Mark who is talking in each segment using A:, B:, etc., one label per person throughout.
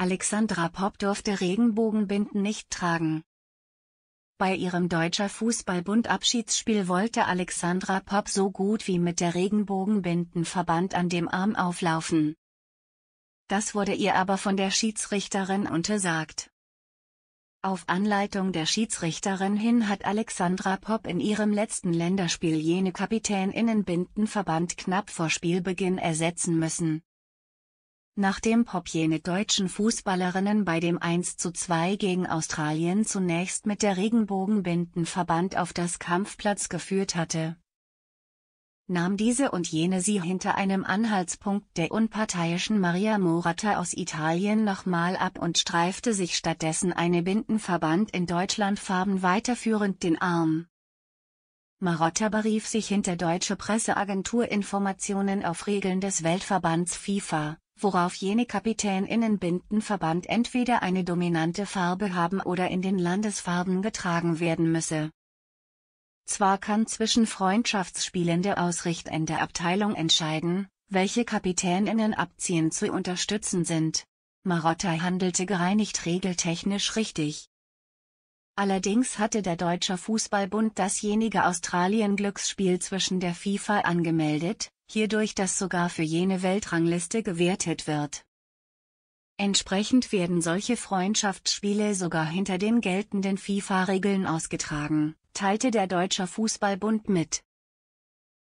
A: Alexandra Popp durfte Regenbogenbinden nicht tragen. Bei ihrem Deutscher Fußballbund Abschiedsspiel wollte Alexandra Popp so gut wie mit der Regenbogenbindenverband an dem Arm auflaufen. Das wurde ihr aber von der Schiedsrichterin untersagt. Auf Anleitung der Schiedsrichterin hin hat Alexandra Popp in ihrem letzten Länderspiel jene Kapitäninnenbindenverband knapp vor Spielbeginn ersetzen müssen. Nachdem Pop jene deutschen Fußballerinnen bei dem 1:2 gegen Australien zunächst mit der Regenbogenbindenverband auf das Kampfplatz geführt hatte, nahm diese und jene sie hinter einem Anhaltspunkt der unparteiischen Maria Morata aus Italien nochmal ab und streifte sich stattdessen eine Bindenverband in Deutschlandfarben weiterführend den Arm. Marotta berief sich hinter deutsche Presseagentur Informationen auf Regeln des Weltverbands FIFA, worauf jene Kapitäninnenbindenverband entweder eine dominante Farbe haben oder in den Landesfarben getragen werden müsse. Zwar kann zwischen Freundschaftsspielen der Ausrichter der Abteilung entscheiden, welche Kapitäninnen abziehen zu unterstützen sind. Marotta handelte gereinigt regeltechnisch richtig. Allerdings hatte der Deutsche Fußballbund dasjenige Australien-Glücksspiel zwischen der FIFA angemeldet, hierdurch das sogar für jene Weltrangliste gewertet wird. Entsprechend werden solche Freundschaftsspiele sogar hinter den geltenden FIFA-Regeln ausgetragen teilte der Deutsche Fußballbund mit.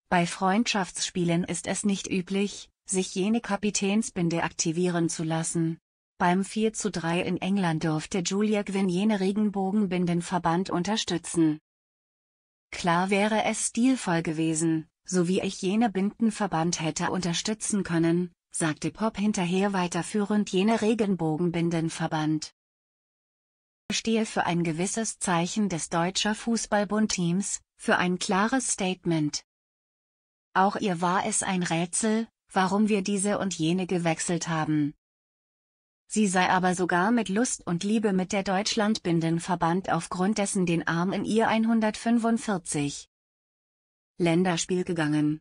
A: Bei Freundschaftsspielen ist es nicht üblich, sich jene Kapitänsbinde aktivieren zu lassen. Beim 4 zu 3 in England durfte Julia Gwynn jene Regenbogenbindenverband unterstützen. Klar wäre es stilvoll gewesen, so wie ich jene Bindenverband hätte unterstützen können, sagte Pop hinterher weiterführend jene Regenbogenbindenverband stehe für ein gewisses Zeichen des Deutscher Fußballbundteams, für ein klares Statement. Auch ihr war es ein Rätsel, warum wir diese und jene gewechselt haben. Sie sei aber sogar mit Lust und Liebe mit der Deutschlandbindenverband aufgrund dessen den Arm in ihr 145 Länderspiel gegangen.